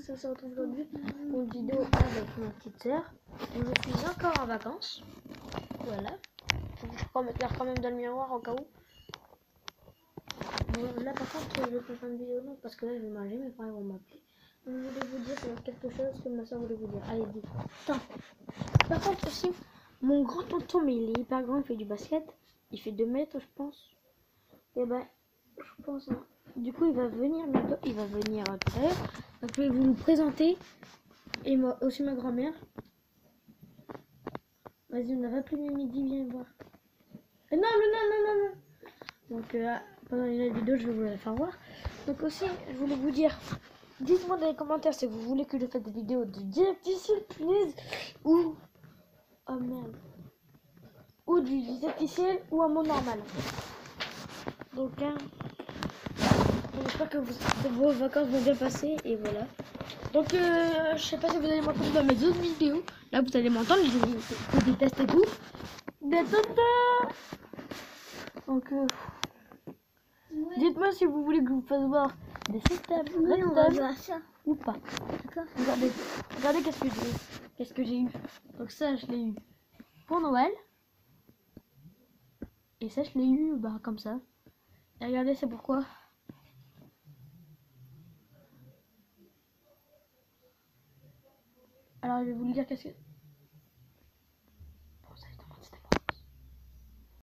ça se retrouve aujourd'hui pour une vidéo avec ma petite sœur. Je suis encore en vacances. Voilà. Je vais pas mettre l'air quand même dans le miroir au cas où. Là par contre je peux faire une vidéo parce que là je vais manger, mes parents vont m'appeler. Je voulais vous dire euh, quelque chose que ma soeur voulait vous dire. Allez, dis. Par contre aussi, mon grand tonton, mais il est hyper grand, il fait du basket. Il fait 2 mètres, je pense. Et ben, je pense. Du coup, il va venir bientôt. Il va venir à l'heure. Donc, je vais vous présenter. Et moi, aussi ma grand-mère. Vas-y, on n'a plus de midi, viens voir. Euh, non, non, non, non, non, non. Donc, euh, pendant la vidéo, je vais vous la faire voir. Donc, aussi, je voulais vous dire. Dites-moi dans les commentaires si vous voulez que je fasse des vidéos de didacticiel, punaise, ou. Oh merde. Ou du didacticiel ou un mot normal. Donc, hein, j'espère que vous- vos vacances vont bien passer et voilà. Donc, euh, je sais pas si vous allez m'entendre dans mes autres vidéos. Là, vous allez m'entendre, je, je déteste et tout. Donc, euh, dites-moi si vous voulez que je vous fasse voir des systèmes Oui, ou pas. Regardez, regardez qu'est-ce que j'ai qu'est-ce que j'ai eu. Donc ça, je l'ai eu pour Noël. Et ça, je l'ai eu bah, comme ça. Et regardez, c'est pourquoi. Alors, je vais vous le dire qu'est-ce que...